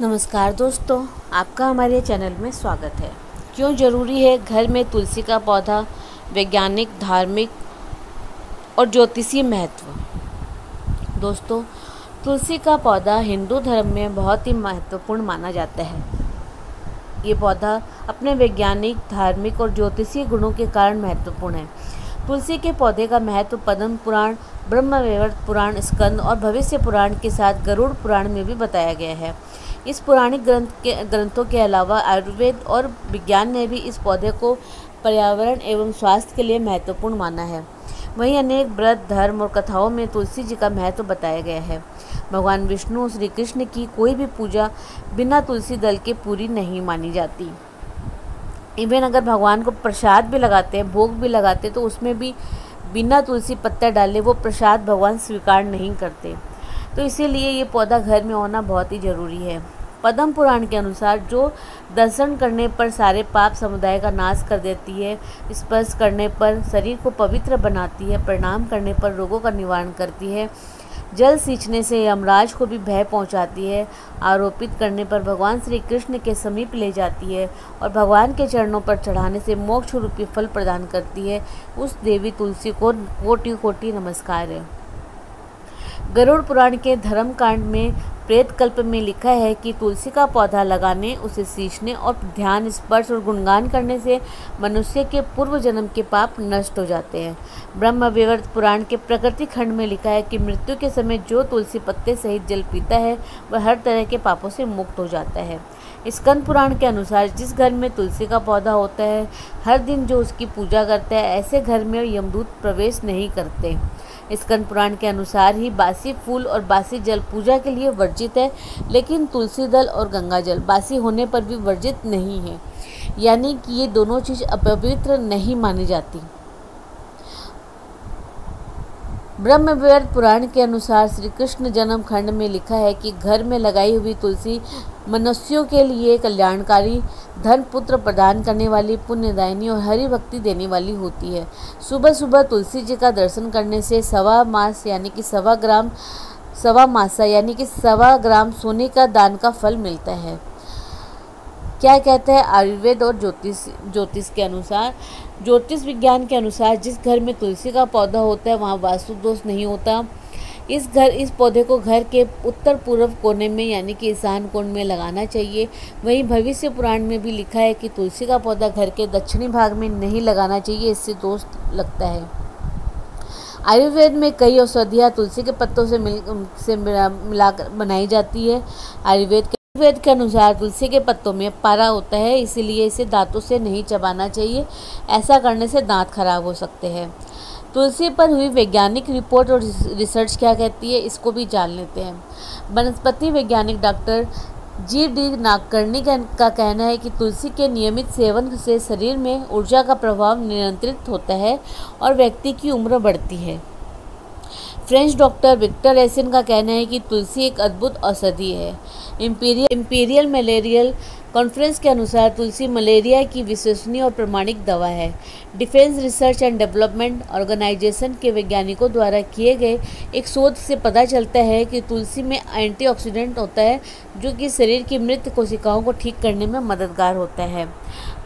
नमस्कार दोस्तों, आपका हमारे चैनल में स्वागत है। क्यों ज़रूरी है घर में तुलसी का पौधा, वैज्ञानिक, धार्मिक और ज्योतिषीय महत्व? दोस्तों, तुलसी का पौधा हिंदू धर्म में बहुत ही महत्वपूर्ण माना जाता है। ये पौधा अपने वैज्ञानिक, धार्मिक और ज्योतिषीय गुणों के कारण महत्वपूर्ण है। तुलसी के पौधे का महत्व पद्म पुराण, ब्रह्मवैवर्त पुराण, स्कंद और भविष्य पुराण के साथ गरुड़ पुराण में भी बताया गया है। इस पौराणिक ग्रंथ के, ग्रंथों के अलावा आयुर्वेद और विज्ञान ने भी इस पौधे को पर्यावरण एवं स्वास्थ्य के लिए महत्वपूर्ण माना है। वहीं अनेक व्रत, धर्म और कथाओं में तुलसी जी का महत्व बताया गया है। भगवान विष्णु श्री कृष्ण की कोई भी पूजा बिना तुलसी दल के पूरी नहीं मानी जाती। इवन अगर भगवान को प्रसाद भी लगाते हैं, भोग भी लगाते हैं तो उसमें भी बिना तुलसी पत्ता डाले वो प्रसाद भगवान स्वीकार नहीं करते। तो इसीलिए ये पौधा घर में होना बहुत ही ज़रूरी है। पद्म पुराण के अनुसार जो दर्शन करने पर सारे पाप समुदाय का नाश कर देती है, स्पर्श करने पर शरीर को पवित्र बनाती है, प्रणाम करने पर रोगों का निवारण करती है। जल सींचने से यमराज को भी भय पहुंचाती है। आरोपित करने पर भगवान श्री कृष्ण के समीप ले जाती है और भगवान के चरणों पर चढ़ाने से मोक्ष रूपी फल प्रदान करती है। उस देवी तुलसी को कोटि कोटि नमस्कार है। गरुड़ पुराण के धर्म कांड में प्रेत कल्प में लिखा है कि तुलसी का पौधा लगाने, उसे सींचने और ध्यान, स्पर्श और गुणगान करने से मनुष्य के पूर्व जन्म के पाप नष्ट हो जाते हैं। ब्रह्म विवर्त पुराण के प्रकृति खंड में लिखा है कि मृत्यु के समय जो तुलसी पत्ते सहित जल पीता है, वह हर तरह के पापों से मुक्त हो जाता है। स्कंद पुराण के अनुसार जिस घर में तुलसी का पौधा होता है, हर दिन जो उसकी पूजा करता है, ऐसे घर में यमदूत प्रवेश नहीं करते। स्कंद पुराण के अनुसार ही बासी फूल और बासी जल पूजा के लिए वर्जित है, लेकिन तुलसी दल और गंगा जल बासी होने पर भी वर्जित नहीं है। यानी कि ये दोनों चीज़ अपवित्र नहीं मानी जाती। ब्रह्मवेद पुराण के अनुसार श्री कृष्ण जन्म खंड में लिखा है कि घर में लगाई हुई तुलसी मनुष्यों के लिए कल्याणकारी धन पुत्र प्रदान करने वाली पुण्यदायिनी और हरि भक्ति देने वाली होती है। सुबह सुबह तुलसी जी का दर्शन करने से सवा मास यानी कि सवा ग्राम, सवा मासा यानी कि सवा ग्राम सोने का दान का फल मिलता है। क्या कहते हैं? आयुर्वेद और ज्योतिष ज्योतिष के अनुसार, ज्योतिष विज्ञान के अनुसार जिस घर में तुलसी का पौधा होता है, वहाँ वास्तु दोष नहीं होता। इस घर, इस पौधे को घर के उत्तर पूर्व कोने में, यानी कि ईशान कोण में लगाना चाहिए। वहीं भविष्य पुराण में भी लिखा है कि तुलसी का पौधा घर के दक्षिणी भाग में नहीं लगाना चाहिए, इससे दोष लगता है। आयुर्वेद में कई औषधियाँ तुलसी के पत्तों से मिल, से मिलाकर बनाई जाती है। आयुर्वेद के वेद के अनुसार तुलसी के पत्तों में पारा होता है, इसीलिए इसे दांतों से नहीं चबाना चाहिए। ऐसा करने से दांत खराब हो सकते हैं। तुलसी पर हुई वैज्ञानिक रिपोर्ट और रिसर्च क्या कहती है, इसको भी जान लेते हैं। वनस्पति वैज्ञानिक डॉक्टर जी डी नागकर्णी का कहना है कि तुलसी के नियमित सेवन से शरीर में ऊर्जा का प्रभाव नियंत्रित होता है और व्यक्ति की उम्र बढ़ती है। फ्रेंच डॉक्टर विक्टर एसिन का कहना है कि तुलसी एक अद्भुत औषधि है। इम्पीरियल इम्पीरियल मलेरियल कॉन्फ्रेंस के अनुसार तुलसी मलेरिया की विश्वसनीय और प्रमाणिक दवा है। Defence research and development organisation के वैज्ञानिकों द्वारा किए गए एक शोध से पता चलता है कि तुलसी में एंटीऑक्सीडेंट होता है, जो कि शरीर की मृत कोशिकाओं को ठीक करने में मददगार होता है।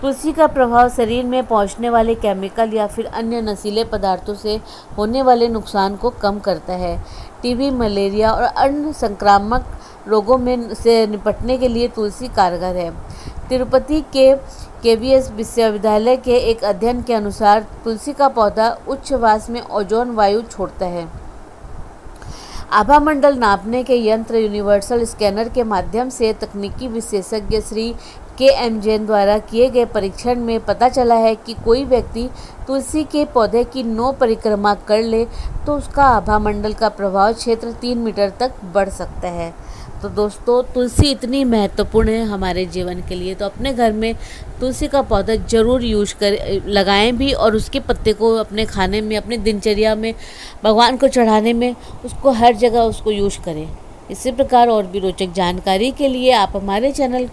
तुलसी का प्रभाव शरीर में पहुँचने वाले केमिकल या फिर अन्य नशीले पदार्थों से होने वाले नुकसान को कम करता है। टीबी मलेरिया और अन्य संक्रामक रोगों में से निपटने के लिए तुलसी कारगर है। तिरुपति के केवीएस विश्वविद्यालय के एक अध्ययन के अनुसार तुलसी का पौधा उच्चवास में ओजोन वायु छोड़ता है। आभा मंडल नापने के यंत्र यूनिवर्सल स्कैनर के माध्यम से तकनीकी विशेषज्ञ श्री के एम जैन द्वारा किए गए परीक्षण में पता चला है कि कोई व्यक्ति तुलसी के पौधे की नौ परिक्रमा कर ले तो उसका आभा मंडल का प्रभाव क्षेत्र तीन मीटर तक बढ़ सकता है। तो दोस्तों, तुलसी इतनी महत्वपूर्ण है हमारे जीवन के लिए तो अपने घर में तुलसी का पौधा ज़रूर यूज़ कर, लगाएँ भी और उसके पत्ते को अपने खाने में, अपने दिनचर्या में, भगवान को चढ़ाने में, उसको हर जगह उसको यूज़ करें। इसी प्रकार और भी रोचक जानकारी के लिए आप हमारे चैनल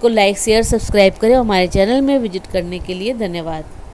को लाइक, शेयर, सब्सक्राइब करें हमारे चैनल में विज़िट करने के लिए धन्यवाद।